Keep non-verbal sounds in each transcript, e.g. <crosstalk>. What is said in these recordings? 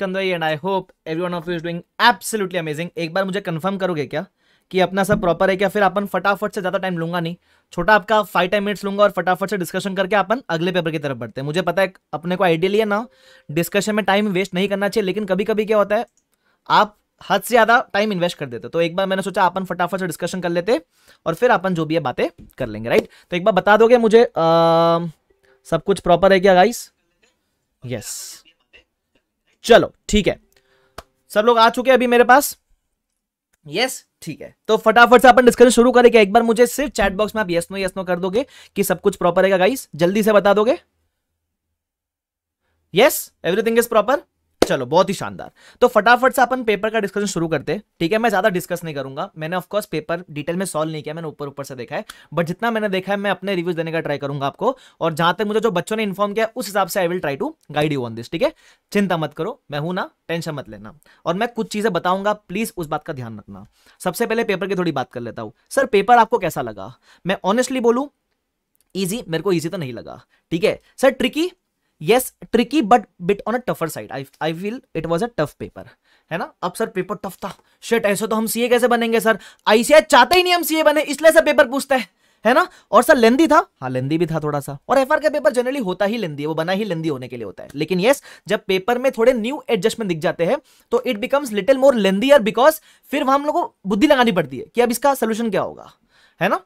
Kandoi and I hope everyone of you is doing absolutely amazing एक बार मुझे confirm करोगे क्या कि अपना सब प्रॉपर है क्या? फिर अपन फटाफट से ज़्यादा टाइम लूँगा नहीं। छोटा आपका फाइव टाइम मिनट्स लूँगा और फटाफट से डिस्कशन करके अपन अगले पेपर की तरफ़ बढ़ते हैं। मुझे पता है अपने को आइडियली है ना। डिस्कशन में टाइम वेस्ट नहीं करना चाहिए लेकिन कभी कभी क्या होता है आप हद से ज़्यादा टाइम इन्वेस्ट कर देते तो एक बार मैंने सोचा अपन फटाफट से डिस्कशन कर लेते और फिर अपन जो भी है बातें कर लेंगे राइट तो एक बार बता दोगे मुझे आ, सब कुछ प्रॉपर है क्या गाइस यस चलो, ठीक है। सब लोग आ चुके हैं अभी मेरे पास? यस ठीक है। तो फटाफट से अपन डिस्कशन शुरू करेंगे एक बार मुझे सिर्फ़ चैट बॉक्स में आप यस नो यस नो कर दोगे कि सब कुछ प्रॉपर है गाइस जल्दी से बता दोगे? यस एवरीथिंग इज़ प्रॉपर चलो, बहुत ही शानदार। तो फटाफट से अपन पेपर का डिस्कशन शुरू करते हैं। ठीक है, मैं ज़्यादा डिस्कस नहीं करूँगा। मैंने ऑफकोर्स पेपर डिटेल में सॉल्व नहीं किया, मैंने ऊपर ऊपर से देखा है। बट जितना मैंने देखा है, मैं अपने रिव्यूज़ देने का ट्राई करूँगा आपको। और जहाँ तक मुझे जो बच्चों ने इन्फॉर्म किया उस हिसाब से I will try to guide you on this ठीक है? चिंता मत करो, मैं हूँ ना टेंशन मत लेना। और मैं कुछ चीज़ें बताऊँगा प्लीज़ उस बात का ध्यान रखना। सबसे पहले पेपर की थोड़ी बात कर लेता हूँ। सर पेपर आपको कैसा लगा? मैं ऑनेस्टली बोलूँ इजी मेरे को इजी तो नहीं लगा। ठीक है? Sir tricky yes, tricky, but bit on a tougher side. I i feel it was a tough paper. है ना? अब सर पेपर टफ था। शेट ऐसे तो हम सीए कैसे बनेंगे, सर? आईसीआई चाहते ही नहीं हम सीए बने, इसलिए सर पेपर पूछता है। है ना? और सर लेंदी था? हाँ लेंदी भी था थोड़ा सा और एफआर का पेपर जनरली होता ही लेंदी है, वो बना ही लेंदी होने के लिए होता है। लेकिन यस जब पेपर में थोड़े न्यू एडजस्टमेंट दिख जाते हैं तो it becomes little more lengthier because फिर हम लोग को बुद्धि लगानी पड़ती है कि अब इसका सोल्यूशन क्या होगा। है ना?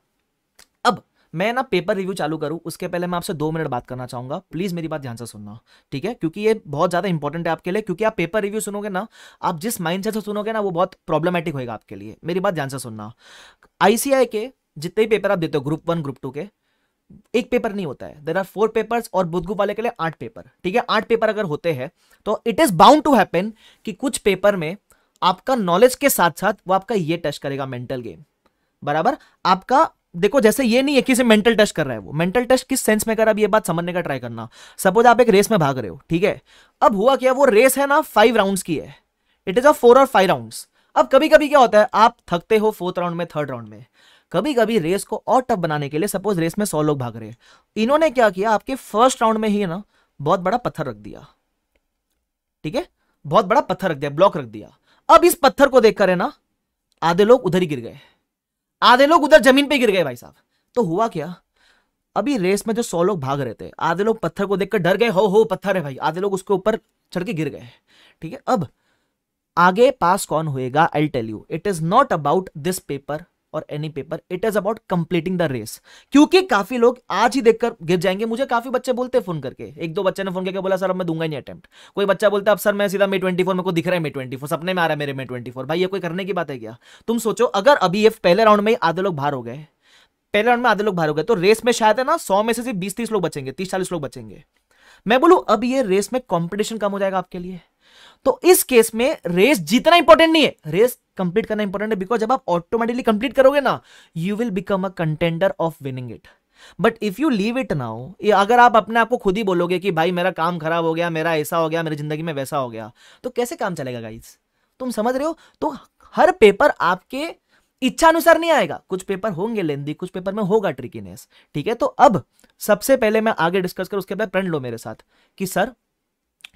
मैं ना पेपर रिव्यू चालू करूँ, उसके पहले मैं आपसे दो मिनट बात करना चाहूँगा। प्लीज़ मेरी बात ध्यान से सुनना, ठीक है? क्योंकि ये बहुत ज़्यादा इंपॉर्टेंट है आपके लिए, क्योंकि आप पेपर रिव्यू सुनोगे ना, आप जिस माइंड से सुनोगे ना, वो बहुत प्रॉब्लमेटिक होगा आपके लिए। मेरी बात ध्यान से सुनना। आईसीआई के जितने भी पेपर आप देते हो ग्रुप वन ग्रुप टू के, एक पेपर नहीं होता है। देर आर फोर पेपर्स और बुद्धगुप वाले के लिए आठ पेपर ठीक है? आठ पेपर अगर होते हैं तो it is bound to happen कि कुछ पेपर में आपका नॉलेज के साथ साथ वो आपका ये टेस्ट करेगा मेंटल गेम बराबर? आपका देखो, जैसे ये नहीं है कि मेंटल टेस्ट कर रहा है वो। मेंटल टेस्ट किस सेंस में कर अब ये बात समझने का ट्राई करना। सपोज़ आप एक रेस में भाग रहे हो, ठीक है? अब हुआ क्या? वो रेस है ना फाइव राउंड्स की है। इट इज़ अ फोर और फाइव राउंड्स अब कभी कभी क्या होता है? आप थकते हो फोर्थ राउंड में थर्ड राउंड में। कभी कभी रेस को और टफ बनाने के लिए सपोज़ रेस में सौ लोग भाग रहे हैं। इन्होंने क्या किया? आपके फ़र्स्ट राउंड में ही ना, बहुत बड़ा पत्थर रख दिया। ठीक है? बहुत बड़ा पत्थर रख दिया ब्लॉक रख दिया। अब इस पत्थर को देखकर है ना, आधे लोग उधर ही गिर गए। आधे लोग उधर ज़मीन पे गिर गए भाई साहब। तो हुआ क्या? अभी रेस में जो सौ लोग भाग रहे थे, आधे लोग पत्थर को देखकर डर गए, हो हो, पत्थर है भाई। आधे लोग उसके ऊपर चढ़ के गिर गए। ठीक है, अब आगे पास कौन होएगा? I tell you it is not about this paper और any paper it is about completing the race क्योंकि काफ़ी लोग आज ही देखकर गिर जाएँगे, मुझे काफ़ी बच्चे बोलते फ़ोन करके। एक दो बच्चे ने फ़ोन करके बोला, सर, अब मैं दूँगा नहीं अटेम्प्ट कोई बच्चा बोलता अब सर, मैं सीधा मे ट्वेंटी फोर मेरे को दिख रहा है मे ट्वेंटी फोर सपने में आ रहा है मेरे मे ट्वेंटी फोर भाई, ये कोई करने की बात है क्या? तुम सोचो, अगर अभी ये पहले राउंड में आधे लोग बाहर हो गए, पहले राउंड में आधे लोग बाहर हो गए तो रेस में शायद है ना, सौ में से सिर्फ़ बीस तीस लोग बचेंगे तीस चालीस लोग बचेंगे। मैं बोलू, अब ये रेस में कॉम्पिटिशन कम हो जाएगा आपके लिए? तो इस केस में रेस जीतना इंपॉर्टेंट नहीं है। रेस कंप्लीट करना इंपॉर्टेंट है बिकॉज़ जब आप ऑटोमेटिकली कंप्लीट करोगे ना you will become a contender of winning it but if you leave it now अगर आप अपने आप को खुद ही बोलोगे कि भाई मेरा काम खराब हो गया, मेरा ऐसा हो गया, मेरी ज़िंदगी में वैसा हो गया तो कैसे काम चलेगा गाइस तुम समझ रहे हो? तो हर पेपर आपके इच्छा अनुसार नहीं आएगा। कुछ पेपर होंगे लेंदी कुछ पेपर में होगा ट्रिकीनेस ठीक है? तो अब सबसे पहले मैं आगे डिस्कस कर, उसके बाद प्रण लो मेरे साथ कि सर,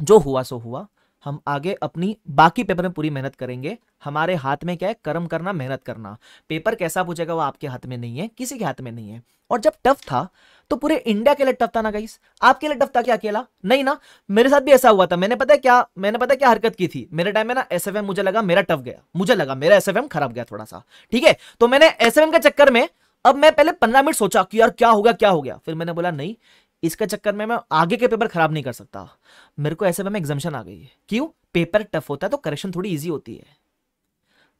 जो हुआ, सो हुआ। हम आगे अपनी बाकी पेपर में पूरी मेहनत करेंगे। हमारे हाथ में क्या है? कर्म करना, मेहनत करना। पेपर कैसा पूछेगा वो आपके हाथ में नहीं है, किसी के हाथ में नहीं है। और जब टफ था तो पूरे इंडिया के लिए टफ था ना गाइस आपके लिए टफ था क्या अकेला? नहीं ना? मेरे साथ भी ऐसा हुआ था। मैंने पता है क्या, मैंने पता है क्या हरकत की थी? मेरे टाइम में ना एसएफएम मुझे लगा मेरा टफ गया। मुझे लगा मेरा एसएफएम खराब गया थोड़ा सा। ठीक है? तो मैंने एसएफएम के चक्कर में, अब मैं पहले पंद्रह मिनट सोचा कि यार क्या हो गया, क्या हो गया? फिर मैंने बोला, नहीं इसके चक्कर में मैं आगे के पेपर खराब नहीं कर सकता। मेरे को ऐसे में एग्जामेशन आ गई है। क्यों? पेपर टफ होता है तो करेक्शन थोड़ी इजी होती है।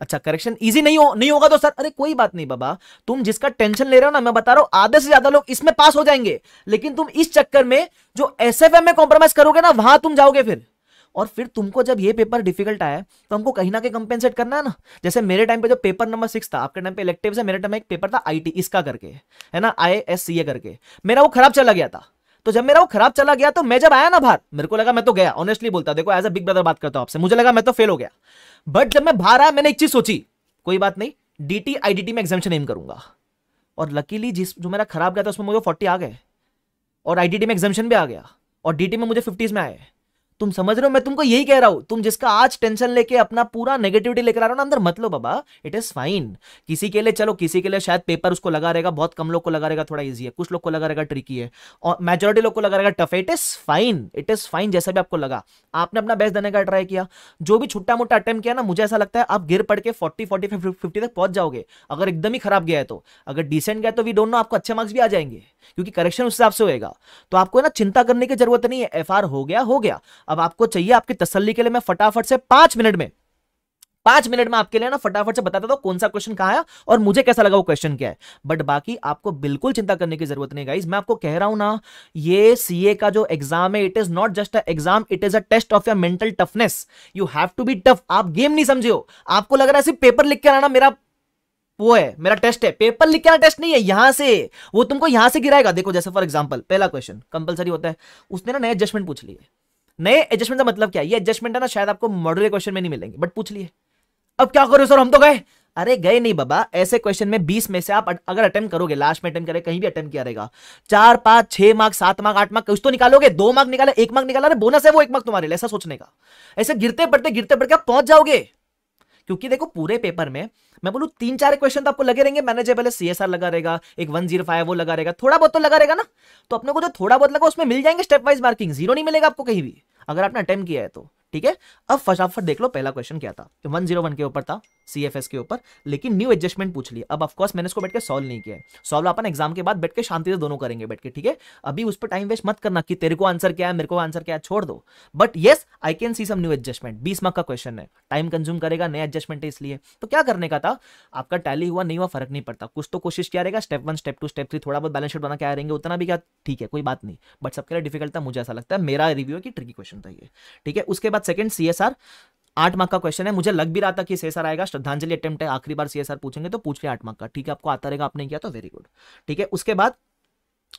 अच्छा करेक्शन इजी नहीं हो, नहीं होगा तो सर, अरे कोई बात नहीं बाबा। तुम जिसका टेंशन ले रहे हो ना, मैं बता रहा हूँ, आधे से ज़्यादा लोग इसमें पास हो जाएँगे। लेकिन तुम इस चक्कर में जो एसएफएम में कॉम्प्रोमाइज करोगे ना, वहाँ तुम जाओगे फिर। और फिर तुमको जब ये पेपर डिफ़िकल्ट आया तो हमको कहीं ना कहीं कंपेंसेट करना है ना। जैसे मेरे टाइम पे जो पेपर नंबर सिक्स था, आपके टाइम पे इलेक्टिव से मेरे टाइम एक पेपर था आईटी इसका करके, है ना आई एस सी ए करके। मेरा वो खराब चला गया था। तो जब मेरा वो खराब चला गया तो मैं जब आया ना बाहर, मेरे को लगा मैं तो गया ऑनेस्टली बोलता, देखो एज अ बिग ब्रदर बात करता हूँ आपसे, मुझे लगा मैं तो फेल हो गया। बट जब मैं बाहर आया, मैंने एक चीज़ सोची, कोई बात नहीं डीटी आईडीटी में एग्जामेशन एम करूँगा। और लकीली जिस, जो मेरा खराब गया था, उसमें मुझे फोर्टी आ गए, और आईडीटी में एग्जामेशन भी आ गया, और डीटी में मुझे फिफ्टीज में आए। तुम समझ रहे हो, मैं तुमको यही कह रहा हूँ। तुम जिसका आज टेंशन लेके अपना पूरा नेगेटिविटी लेकर आ रहा हो ना, अंदर मत लो बाबा। इट इज़ फाइन किसी के लिए, चलो, किसी के लिए शायद पेपर उसको लगा रहेगा, बहुत कम लोग को लगा रहेगा, थोड़ा इजी है। कुछ लोग को लगा रहेगा ट्रिकी है। और मेजोरिटी लोग को लगा रहेगा टफ है। It is fine it is fine जैसा भी आपको लगा। आपने अपना बेस्ट देने का ट्राई किया। जो भी छोटा मोटा अटेम्प्ट किया ना, मुझे ऐसा लगता है, आप गिर पड़ के फोर्टी फोर्टी फिफ्टी तक पहुँच जाओगे। अगर एकदम ही खराब गया है तो। अगर डिसेंट गया तो वी डोंट नो आपको अच्छे मार्क्स भी आ जाएँगे। क्योंकि करेक्शन उस हिसाब से होएगा। तो आपको ना चिंता करने की ज़रूरत नहीं है। एफआर हो गया हो गया। अब आपको चाहिए आपकी तसल्ली के लिए मैं फटाफट से पाँच मिनट में, पाँच मिनट में आपके लिए ना फटाफट से बताता दो कौन सा क्वेश्चन कहा है और मुझे कैसा लगा वो क्वेश्चन क्या है। बट बाकी आपको बिल्कुल चिंता करने की ज़रूरत नहीं गाइज़ मैं आपको कह रहा हूँ ना, ये सीए का जो एग्ज़ाम है it is not just a exam it is a test of your mental toughness you have to be tough आप गेम नहीं समझे हो। आपको लग रहा है सिर्फ़ पेपर लिख के आना मेरा वो है, मेरा टेस्ट है। पेपर लिख के आना टेस्ट नहीं है, यहाँ से। वो तुमको यहाँ से गिराएगा। देखो जैसे फॉर एग्ज़ाम्पल पहला क्वेश्चन कंपलसरी होता है। उसने ना नया एडजस्टमेंट पूछ लिए। नए एडजस्टमेंट का मतलब क्या? ये एडजस्टमेंट है ना, शायद आपको मॉडल क्वेश्चन में नहीं मिलेंगे बट पूछ लिए। अब क्या करो सर हम तो गए। अरे गए नहीं, बाबा। ऐसे क्वेश्चन में 20 में से आप अगर अटेम्प्ट करोगे लास्ट में अटेम्प्ट करें, कहीं भी अटेम्प्ट किया रहेगा। चार, पाँच, छह मार्क सात मार्क आठ मार्क कुछ तो निकालोगे, दो मार्क निकाले, एक मार्क निकाला बोनस है वो एक मार्क तुम्हारे लिए, ऐसा सोचने का। ऐसे गिरते पड़ते गिरते पड़ते आप पहुँच जाओगे। क्योंकि देखो पूरे पेपर में, मैं बोलूँ तीन चार क्वेश्चन तो आपको लगे रहेंगे मैनेजेबल एस आर लगा रहेगा, एक वन ज़ीरो फाइव वो लगा रहेगा, थोड़ा बहुत तो लगा रहेगा ना। तो अपने को जो थोड़ा बहुत लगा, उसमें मिल जाएँगे स्टेप वाइज मार्किंग ज़ीरो नहीं मिलेगा आपको कहीं भी। अगर आपने अटेम्प्ट किया है तो। ठीक है? अब फटाफट देख लो, पहला क्वेश्चन क्या था? वन ज़ीरो वन के ऊपर था सीएफएस के ऊपर, लेकिन न्यू एडजस्टमेंट पूछ लिया। अब ऑफकोर्स मैंने इसको बैठ के सॉल्व नहीं किया है। सॉल्व अपन एग्ज़ाम के बाद बैठ के शांति से दोनों करेंगे बैठ के, ठीक है? अभी उस पर टाइम वेस्ट मत करना कि तेरे को आंसर क्या है, मेरे को आंसर क्या है, छोड़ दो। But yes I can see some new adjustment बीस मार्क का क्वेश्चन है। टाइम कंज्यूम करेगा, नया एडजस्टमेंट है इसलिए। तो क्या करने का था? आपका टैली हुआ, नहीं हुआ, फ़र्क नहीं पड़ता। कुछ तो कोशिश किया रहेगा step one step two step three थोड़ा बहुत बैलेंस शीट बना के आ रहेंगे, उतना भी क्या? ठीक है, कोई बात नहीं। बट सबके लिए डिफ़िकल्ट था, मुझे ऐसा लगता है, मेरा रिव्यू कि ट्रिकी क्वेश्चन था ये। ठीक है? उसके बाद सेकंड सीएसआर आठ मार्क का क्वेश्चन है। मुझे लग भी रहा था कि सीएसआर आएगा। श्रद्धांजलि अटेम्प्ट है। आखिरी बार सीएसआर पूछेंगे तो पूछ लिया आठ मार्क का। ठीक है, आपको आता रहेगा आपने किया तो वेरी गुड ठीक है, उसके बाद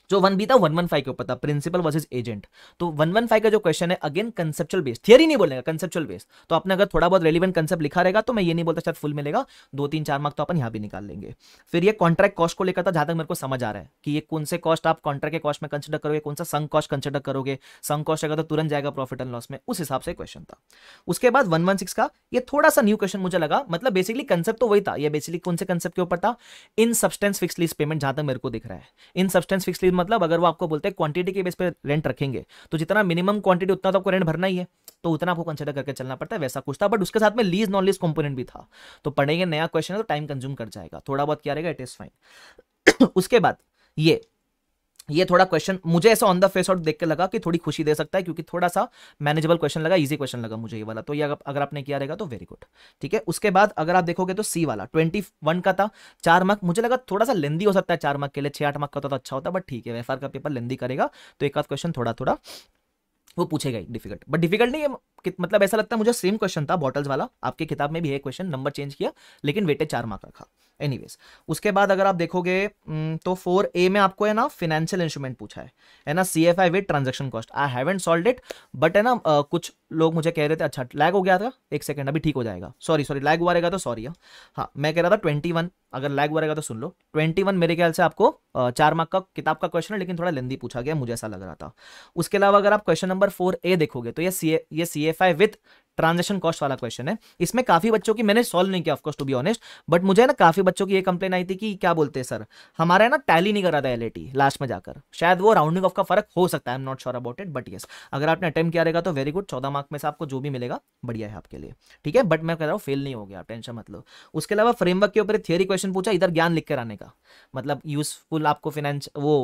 जो वन बी था वन वन फाइव के ऊपर था प्रिंसिपल वर्सेज एजेंट तो वन वन फाइव का जो क्वेश्चन है अगेन कंसेप्चुअल बेस थियरी नहीं बोलेगा कंसेप्चुअल बेस तो आपने अगर थोड़ा बहुत रेलिवेंट कंसेप्ट लिखा रहेगा तो मैं ये नहीं बोलता शायद फुल मिलेगा। दो, तीन, चार मार्क तो अपन यहाँ भी निकाल लेंगे। फिर ये कॉन्ट्रैक्ट कॉस्ट को लेकर था, जहाँ तक मेरे को समझ आ रहा है कि ये कौन से कॉस्ट आप कॉन्ट्रैक्ट के कॉस्ट में कंसिडर करोगे, कौन सा संग कॉस्ट कंसिडर करोगे। संग कॉस्ट अगर तो तुरंत जाएगा प्रॉफिट एंड लॉस में। उस हिसाब से क्वेश्चन था। उसके बाद वन वन सिक्स का ये थोड़ा सा न्यू क्वेश्चन मुझे लगा मतलब बेसिकली कंसेप्ट तो वही था। ये बेसिकली कौन से कंसेप्ट के ऊपर था? In substance fix lease payment जहाँ तक मेरे को दिख रहा है। इन सब्सटेंस फिक्स लीज मतलब अगर वो आपको बोलते हैं क्वांटिटी के बेस पर रेंट रखेंगे तो जितना मिनिमम क्वांटिटी उतना तो आपको रेंट भरना ही है। तो उतना आपको कंसिडर करके चलना पड़ता है, वैसा कुछ था। बट उसके साथ में लीज नॉन लीज कंपोनेंट भी था। तो पढ़ेंगे, नया क्वेश्चन है तो टाइम कंज्यूम कर जाएगा। थोड़ा बहुत क्या रहेगा इट इज़ फाइन उसके बाद ये ये थोड़ा क्वेश्चन मुझे ऐसा ऑन द फेस आउट देख के लगा कि थोड़ी खुशी दे सकता है, क्योंकि थोड़ा सा मैनेजेबल क्वेश्चन लगा इजी क्वेश्चन लगा मुझे ये वाला। तो ये अगर आपने किया रहेगा तो वेरी गुड ठीक है? उसके बाद अगर आप देखोगे तो सी वाला ट्वेंटी वन का था, चार मार्क मुझे लगा थोड़ा सा लेंदी हो सकता है चार मार्क के लिए छह आठ मार्क का तो अच्छा होता बट ठीक है एफ़ का पेपर लेंदी करेगा तो एक आध क्वेश्चन थोड़ा थोड़ा वो पूछेगा डिफ़िकल्ट बट डिफ़िकल्ट नहीं है मतलब ऐसा लगता है मुझे सेम क्वेश्चन था बॉटल्स वाला। आपके किताब में भी है क्वेश्चन नंबर चेंज किया, लेकिन वेटेज चार मार्क रखा। एनीवेज उसके बाद अगर आप देखोगे तो फोर ए में आपको है ना फाइनेंशियल इंस्ट्रूमेंट पूछा है। है ना C F I with transaction cost I haven't solve it but है ना कुछ लोग मुझे कह रहे थे अच्छा लैग हो गया था, एक सेकंड अभी ठीक हो जाएगा। सॉरी सॉरी लैग हुआ रहेगा तो सॉरी हाँ। मैं कह रहा था ट्वेंटी वन अगर लैग हुआ रहेगा तो सुन लो। ट्वेंटी वन मेरे ख्याल से आपको चार मार्क का किताब का क्वेश्चन है, लेकिन थोड़ा लेंदी पूछा गया, मुझे ऐसा लग रहा था। उसके अलावा अगर आप क्वेश्चन नंबर फोर ए देखोगे तो ये सी ये C I with transaction cost वाला क्वेश्चन है। इसमें काफ़ी बच्चों की मैंने सॉल्व नहीं किया of course to be honest but मुझे ना काफ़ी बच्चों की ये कंप्लेन आई थी कि क्या बोलते हैं सर हमारा ना टैली नहीं कर रहा था एलएटी लास्ट में जाकर। शायद वो राउंडिंग ऑफ़ का फ़र्क हो सकता है I am not sure about it but yes अगर आपने अटेम्प्ट किया रहेगा तो वेरी गुड चौदह मार्क में से आपको जो भी मिलेगा, बढ़िया है आपके लिए। ठीक है? बट मैं कह रहा हूँ फेल नहीं हो गया टेंशन मतलब उसके अलावा फ्रेमवर्क के ऊपर थियरी क्वेश्चन पूछा, इधर ज्ञान लिख कर आने का। मतलब यूजफुल आपको फाइनेंस वो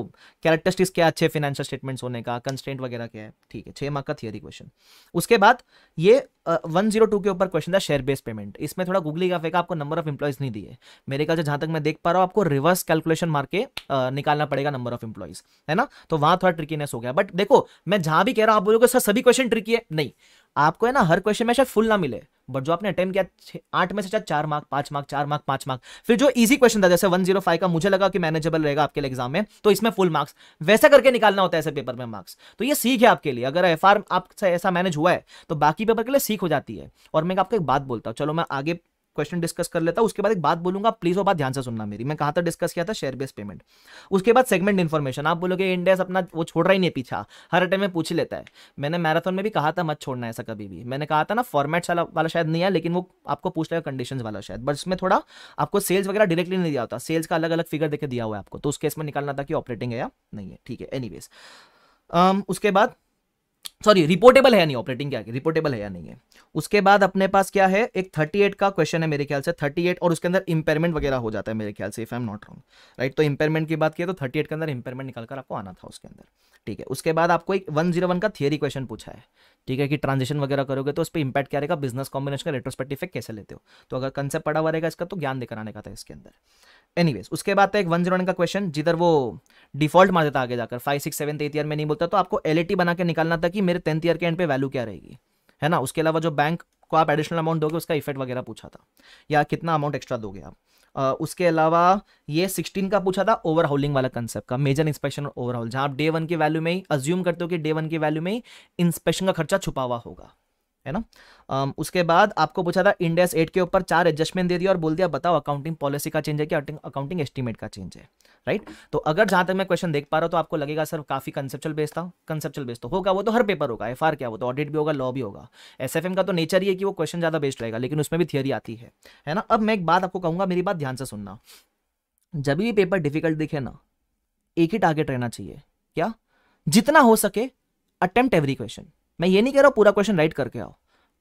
कैरेक्टरिस्टिक्स क्या अच्छे फाइनेंशियल स्टेटमेंट्स होने का कंस्टेंट वगैरह क्या है। ठीक है, छह मार्क का थियरी क्वेश्चन उसके बाद ये वन ज़ीरो टू के ऊपर क्वेश्चन था शेयर बेस्ड पेमेंट इसमें थोड़ा गूगली का फेंका आपको नंबर ऑफ़ इंप्लॉइज नहीं दिए. मेरे ख्याल से जहाँ तक मैं देख पा रहा हूँ, आपको रिवर्स कैलकुलेशन मार के निकालना पड़ेगा नंबर ऑफ़ इंप्लॉइज है ना? तो वहाँ थोड़ा ट्रिकीनेस हो गया. बट देखो, मैं जहाँ भी कह रहा हूँ, आप बोलोगे, सर, सभी क्वेश्चन ट्रिकी है. नहीं. आपको है ना, हर क्वेश्चन में शायद फुल ना मिले. बट जो आपने अटेम्प्ट किया आठ में से चार चार मार्क पाँच मार्क चार मार्क पाँच मार्क फिर जो इजी क्वेश्चन था, जैसे वन ज़ीरो फाइव का, मुझे लगा कि मैनेजेबल रहेगा आपके लिए एग्ज़ाम में तो इसमें फुल मार्क्स वैसा करके निकालना होता है ऐसे पेपर में मार्क्स तो ये सीख है आपके लिए। अगर एफ़ आर आपसे ऐसा मैनेज हुआ है तो बाकी पेपर के लिए सीख हो जाती है। और मैं आपको एक बात बोलता हूँ, चलो मैं आगे क्वेश्चन डिस्कस कर लेता, उसके बाद एक बात बोलूँगा प्लीज़ वो बात ध्यान से सुनना मेरी। मैं कहाँ तक डिस्कस किया था? शेयर बेस्ड पेमेंट उसके बाद सेगमेंट इन्फॉर्मेशन आप बोलोगे, इंडिया अपना, वो छोड़ रहा ही नहीं पीछा। हर टाइम में पूछ लेता है। मैंने मैराथन में भी कहा था, मत छोड़ना ऐसा कभी भी। मैंने कहा था ना फॉर्मेट वाला शायद नहीं है लेकिन वो आपको पूछ लेगा कंडीशन वाला शायद। बट इसमें थोड़ा आपको सेल्स वगैरह डायरेक्टली नहीं दिया होता। सेल्स का अलग अलग फिगर देकर दिया हुआ है आपको। तो उस केस में निकालना था कि ऑपरेटिंग है या नहीं है। ठीक है एनीवेज उसके बाद सॉरी रिपोर्टेबल है नहीं? ऑपरेटिंग क्या रिपोर्टेबल है या नहीं है? उसके बाद अपने पास क्या है? एक 38 का क्वेश्चन है मेरे ख्याल से 38 और उसके अंदर इंपेयरमेंट वगैरह हो जाता है मेरे ख्याल से if I am not wrong right तो इंपेयरमेंट की बात किया तो 38 के अंदर इंपेयरमेंट निकलकर आपको आना था उसके अंदर। ठीक है? उसके बाद आपको एक 101 का थियरी क्वेश्चन पूछा है। ठीक है कि ट्रांजेक्शन वगैरह करोगे तो उस पर इंपैक्ट क्या रहेगा? बिज़नेस कॉम्बिनेशन का रेट्रोस्पेक्टिव कैसे लेते हो? तो अगर कंसेप्ट पड़ा हुआ रहेगा इसका तो ज्ञान देकर आने का था इसके अंदर। एनीवेज उसके बाद तो एक वन ज़ीरो का क्वेश्चन जिधर वो डिफ़ॉल्ट मार देता आगे जाकर five six seven eighth year में नहीं बोलता तो आपको एल बना के निकालना था कि मेरे टेंथ ईयर के एंड पे वैल्यू क्या रहेगी, है ना? उसके अलावा जो बैंक को आप एडिशनल अमाउंट दोगे, उसका इफ़ेक्ट वगैरह पूछा था, या कितना अमाउंट एक्स्ट्रा दोगे आप। उसके अलावा ये 16 का पूछा था ओवरहाउलिंग वाला कंसेप्ट का मेजर इंस्पेक्शन ओवरहाउल जहाँ आप डे वन की वैल्यू में ही अज्यूम करते हो कि डे वन की वैल्यू में ही इंस्पेक्शन का खर्चा छुपा हुआ होगा। है ना? उसके बाद आपको पूछा था इंडेस एट के ऊपर चार एडजस्टमेंट दे दिया और बोल दिया, बताओ अकाउंटिंग पॉलिसी का चेंज है कि अकाउंटिंग एस्टीमेट का चेंज है? राइट तो अगर जहाँ तक मैं क्वेश्चन देख पा रहा हूँ तो आपको लगेगा, सर, काफ़ी कंसेप्चुअल बेस था कंसेप्चुअल बेस तो होगा वो तो हर पेपर होगा एफ़ क्या वो तो ऑडिट भी होगा लॉ भी होगा। एसएफएम का तो नेचर ही है कि वो क्वेश्चन ज़्यादा बेस्ड रहेगा, लेकिन उसमें भी थियरी आती है। है ना? अब मैं एक बात आपको कहूँगा, मेरी बात ध्यान से सुनना। जब भी पेपर डिफ़िकल्ट दिखे ना, एक ही टारगेट रहना चाहिए। क्या? जितना हो सके अटेम्प्ट एवरी क्वेश्चन मैं ये नहीं कह रहा पूरा क्वेश्चन राइट करके आओ।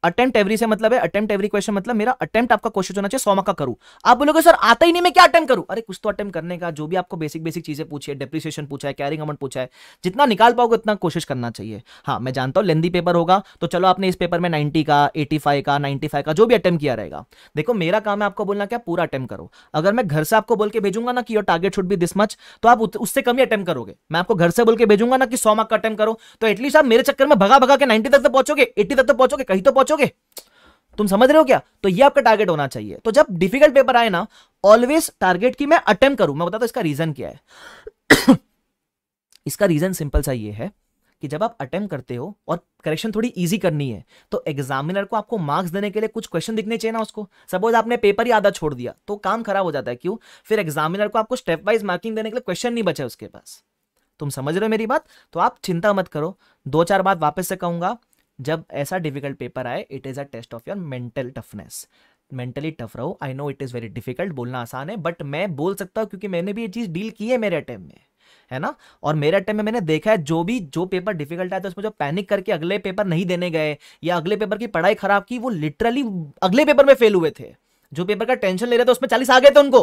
अटेम्प्ट एवरी से मतलब है अटेम्प्ट एवरी क्वेश्चन मतलब मेरा अटेम्प्ट आपका क्वेश्चन होना चाहिए, सौ का करूँ। आप बोलोगे, सर, आता ही नहीं, मैं क्या अटेम्प्ट करूँ? अरे, कुछ तो अटेम्प्ट करने का, जो भी आपको बेसिक बेसिक चीज़ें पूछी है डेप्रिसिएशन पूछा है कैरिंग अमाउंट पूछा है, जितना निकाल पाओगे, उतना कोशिश करना चाहिए। हाँ मैं जानता हूँ लेंदी पेपर होगा तो चलो आपने इस पेपर में नाइनटी का एटी का नाइनटी का, जो भी अटेम्प्ट किया रहेगा। देखो, मेरा काम है आपको बोलना क्या, पूरा अटेम्प्ट करो। अगर मैं घर से आपको बोल के भेजूँगा ना कि योर टारगेट शुड भी दिस मच तो आप उससे कम ही अटेम्प्ट करोगे। मैं आपको घर से बोल के भेजूँगा ना कि सौ मार्क का अटेम्प्ट करो तो एटलीस्ट आप मेरे चक्कर में भगा भगा के नाइनटी तक तो पहुंचोगे एट्टी तक तो पहुंचोगे, कहीं तो पहुंचोगे। तुम समझ रहे हो क्या? तो ये आपका टारगेट होना चाहिए। तो जब डिफ़िकल्ट पेपर आए ना ऑलवेज टारगेट की मैं अटेम्प्ट करूँ। मैं बताता इसका रीजन क्या है। <coughs> इसका रीजन सिंपल सा ये है कि जब आप अटेम्प्ट करते हो और करेक्शन थोड़ी इजी करनी है तो एग्जामिनर को आपको मार्क्स देने के लिए कुछ क्वेश्चन दिखने चाहिए ना उसको। सपोज़ आपने पेपर ही आधा छोड़ दिया तो काम खराब हो जाता है। क्यों? फिर एग्जामिनर को आपको स्टेप वाइज मार्किंग देने के लिए क्वेश्चन नहीं बचे उसके पास। तुम समझ रहे हो मेरी बात? तो आप चिंता मत करो। दो चार बात वापस से कहूँगा। जब ऐसा डिफ़िकल्ट पेपर आए it is a test of your mental toughness mentally tough रहो I know it is very difficult बोलना आसान है बट मैं बोल सकता हूँ क्योंकि मैंने भी ये चीज़ डील की है मेरे अटेम्प में, है ना? और मेरे अटेम्प में मैंने देखा है, जो भी, जो पेपर डिफ़िकल्ट आया था उसमें जो पैनिक करके अगले पेपर नहीं देने गए, या अगले पेपर की पढ़ाई खराब की, वो लिटरली अगले पेपर में फेल हुए थे। जो पेपर का टेंशन ले रहे थे, उसमें चालीस आ गए थे उनको।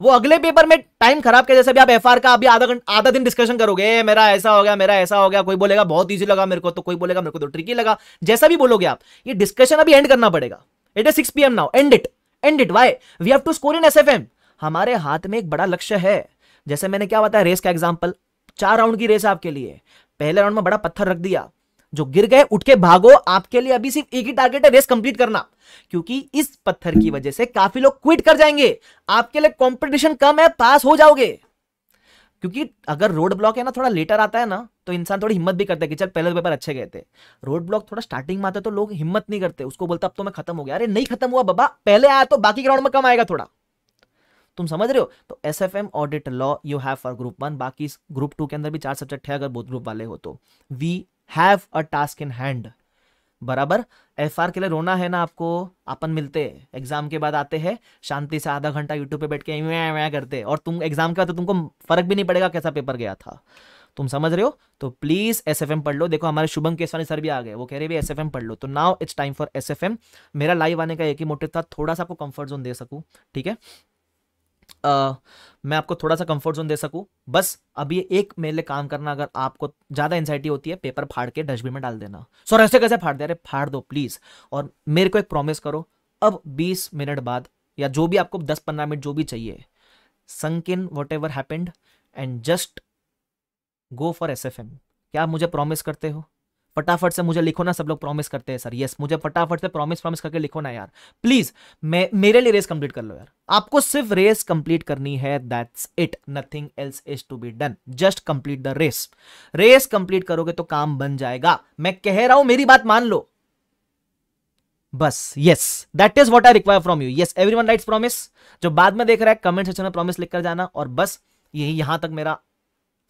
वो अगले पेपर में टाइम खराब के जैसे भी आप एफआर का अभी आधा घंटा आधा दिन डिस्कशन करोगे मेरा ऐसा हो गया, मेरा ऐसा हो गया। कोई बोलेगा, बहुत ईजी लगा मेरे को तो कोई बोलेगा, मेरे को तो ट्रिकी लगा। जैसा भी बोलोगे आप, ये डिस्कशन अभी एंड करना पड़ेगा। It is six P now and it and it why we have to score in SFM हमारे हाथ में एक बड़ा लक्ष्य है। जैसे मैंने क्या बताया रेस का एग्ज़ाम्पल चार राउंड की रेस आपके लिए। पहले राउंड में बड़ा पत्थर रख दिया। जो गिर गए उठ के भागो। आपके लिए अभी सिर्फ़ एक ही टारगेट है रेस कंप्लीट करना। क्योंकि इस पत्थर की वजह से काफ़ी लोग क्विट कर जाएँगे। आपके लिए कंपटीशन कम है पास हो जाओगे। क्योंकि अगर रोड ब्लॉक है ना, थोड़ा लेटर आता है ना तो इंसान थोड़ी हिम्मत भी करता है कि चल, पहले तो पेपर अच्छे गए थे। रोड ब्लॉक थोड़ा स्टार्टिंग में आता है तो लोग हिम्मत नहीं करते। उसको बोलता अब तो मैं खत्म हो गया। अरे, नहीं खत्म हुआ बाबा, पहले आया तो बाकी ग्राउंड में कम आएगा थोड़ा। तुम समझ रहे हो? तो S F M audit law you have for group one बाकी ग्रुप टू के अंदर भी चार सब्जेक्ट है, अगर बोथ ग्रुप वाले हो तो। We have a task in hand बराबर? FR के लिए रोना है ना आपको? अपन मिलते एग्ज़ाम के बाद आते हैं, शांति से आधा घंटा यूट्यूब पे बैठ के मैं करते और तुम एग्ज़ाम के बाद तो तुमको फ़र्क भी नहीं पड़ेगा कैसा पेपर गया था। तुम समझ रहे हो? तो प्लीज़ एस एफ़ एम पढ़ लो। देखो, हमारे शुभम केसवानी सर भी आ गए। वो कह रहे भी एस एफ़ एम पढ़ लो। तो now it's time for S F M मेरा लाइव आने का एक ही मोटिव था, थोड़ा सा आपको कंफर्ट जोन दे सकूँ, ठीक है? Uh, मैं आपको थोड़ा सा कंफर्ट जोन दे सकूँ। बस अभी एक मेरे लिए काम करना अगर आपको ज़्यादा एनजाइटी होती है पेपर फाड़ के डस्टबिन में डाल देना। सर ऐसे कैसे फाड़ दे अरे फाड़ दो प्लीज़ और मेरे को एक प्रॉमिस करो अब 20 मिनट बाद या जो भी आपको 10-15 मिनट जो भी चाहिए sunk in whatever happened and just go for SFM क्या आप मुझे प्रॉमिस करते हो? फटाफट से मुझे लिखो ना, सब लोग प्रॉमिस करते हैं सर यस मुझे फटाफट से प्रॉमिस प्रॉमिस करके लिखो ना यार. प्लीज़ मैं, मेरे लिए रेस कंप्लीट कर लो यार. आपको सिर्फ़ रेस कंप्लीट करनी है that's it nothing else is to be done just complete the race race complete करोगे तो काम बन जाएगा. मैं कह रहा हूँ, मेरी बात मान लो. बस yes that is what I require from you yes every one writes promise जो बाद में देख रहा है कमेंट सेक्शन में प्रॉमिस लिख कर जाना और बस, यही यहाँ तक मेरा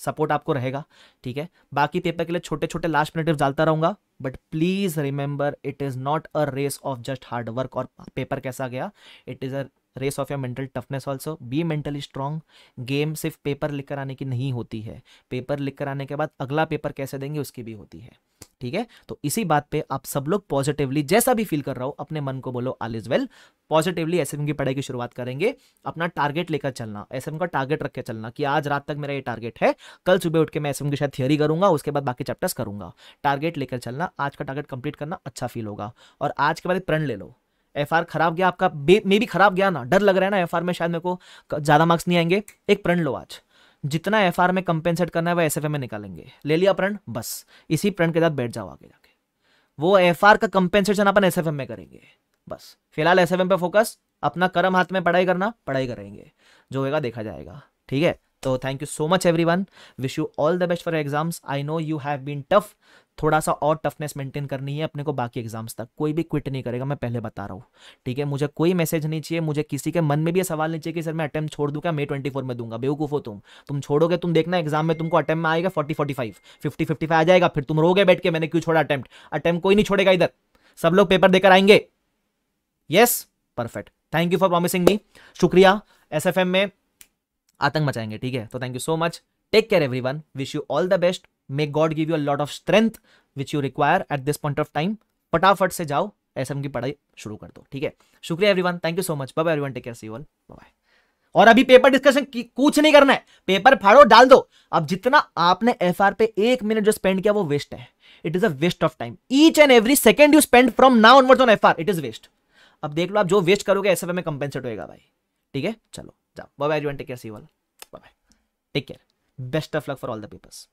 सपोर्ट आपको रहेगा, ठीक है? बाकी पेपर के लिए छोटे छोटे लास्ट मिनट डालता रहूँगा but please remember it is not a race of just hard work और पेपर कैसा गया it is a race of your mental toughness also be mentally strong game सिर्फ़ पेपर लिख कर आने की नहीं होती है। पेपर लिख कर आने के बाद अगला पेपर कैसे देंगे उसकी भी होती है। ठीक है? तो इसी बात पे आप सब लोग पॉजिटिवली जैसा भी फील कर रहा हो, अपने मन को बोलो all is well positively SM की पढ़ाई की शुरुआत करेंगे। अपना टारगेट लेकर चलना। एसएम का टारगेट रख के चलना कि आज रात तक मेरा ये टारगेट है। कल सुबह उठ के मैं एस की शायद थियरी करूँगा, उसके बाद बाकी चैप्टर्स करूँगा। टारगेट लेकर चलना। आज का टारगेट कंप्लीट करना अच्छा फील होगा। और आज के बाद प्रण ले लो। एफआर खराब गया आपका, मे भी खराब गया ना, डर लग रहा है ना एफआर में शायद मेरे को ज़्यादा मार्क्स नहीं आएँगे। एक प्रण लो आज। जितना एफआर में कंपेंसेट करना है वो एसएफएम में निकालेंगे। ले लिया प्रण, बस। इसी प्रण के साथ बैठ जाओ आगे जाके। वो एफआर का कंपेंसेशन अपन एसएफएम में करेंगे। बस। फ़िलहाल एसएफएम पे फोकस अपना कर्म हाथ में पढ़ाई करना, पढ़ाई करेंगे। जो होगा देखा जाएगा। ठीक है? तो thank you so much every one wish you all the best for exams I know you have been tough थोड़ा सा और टफनेस मेंटेन करनी है अपने को बाकी एग्ज़ाम्स तक। कोई भी क्विट नहीं करेगा, मैं पहले बता रहा हूँ। ठीक है? मुझे कोई मैसेज नहीं चाहिए, मुझे किसी के मन में भी सवाल नहीं चाहिए कि, सर, मैं अटेम्प्ट छोड़ दूँगा मे ट्वेंटी में दूँगा। बेवकूफ़ हो तुम। तुम छोड़ोगे, तुम देखना एग्ज़ाम में तुमको अटेम्प्ट में आएगा forty forty five fifty fifty five आ जाएगा, फिर तुम रोगे बैठ के, मैंने क्यों छोड़ा अटेम्प्ट अटेम्प्ट कोई नहीं छोड़ेगा इधर। सब लोग पेपर देकर आएँगे। Yes perfect thank you for promising me शुक्रिया। एसएफएम में आतंक मचाएँगे, ठीक है? तो thank you so much take care every one wish you all the best may God give you a lot of strength which you require at this point of time फटाफट से जाओ एसएम की पढ़ाई शुरू कर दो, ठीक है? शुक्रिया everyone thank you so much bye everyone take care see all bye और अभी पेपर डिस्कशन कुछ नहीं करना है। पेपर फाड़ो, डाल दो। अब जितना आपने एफआर पे एक मिनट जो स्पेंड किया, वो वेस्ट है। It is a waste of time each and every second you spend from now onwards on F it is waste अब देख लो आप जो वेस्ट करोगे एस में कंपेंसेट होएगा भाई। ठीक है? चलो, जाओ। Bye everyone take care see all bye take care best of luck for all the papers